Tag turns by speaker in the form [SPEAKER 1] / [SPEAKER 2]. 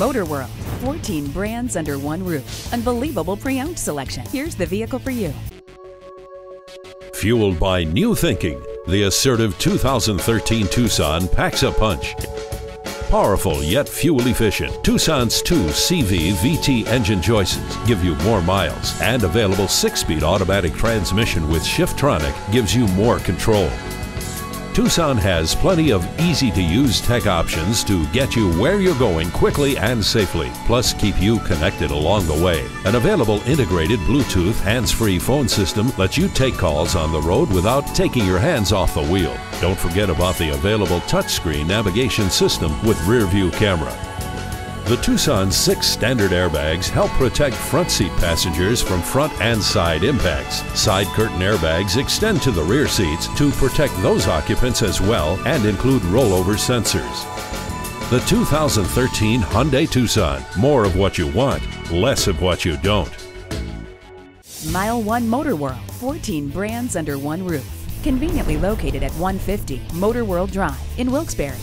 [SPEAKER 1] Motor World, 14 brands under one roof. Unbelievable pre-owned selection. Here's the vehicle for you.
[SPEAKER 2] Fueled by new thinking, the assertive 2013 Tucson packs a punch. Powerful yet fuel efficient, Tucson's two CVVT engine choices give you more miles, and available six-speed automatic transmission with Shiftronic gives you more control. Tucson has plenty of easy to use tech options to get you where you're going quickly and safely, plus keep you connected along the way. An available integrated Bluetooth hands free phone system lets you take calls on the road without taking your hands off the wheel. Don't forget about the available touchscreen navigation system with rear view camera. The Tucson's six standard airbags help protect front seat passengers from front and side impacts. Side curtain airbags extend to the rear seats to protect those occupants as well and include rollover sensors. The 2013 Hyundai Tucson. More of what you want, less of what you don't.
[SPEAKER 1] Mile 1 Motor World, 14 brands under one roof. Conveniently located at 150 Motor World Drive in Wilkes-Barre.